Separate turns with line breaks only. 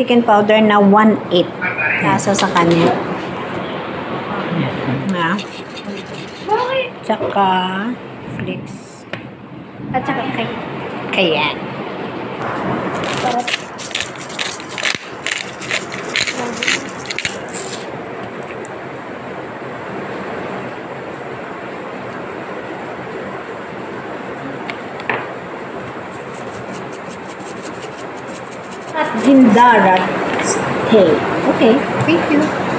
chicken powder na 1-8 nasa sa kanya. Na. Tsaka flakes.
At saka kay.
Kaya. At Gindarat Stay. Okay, thank you.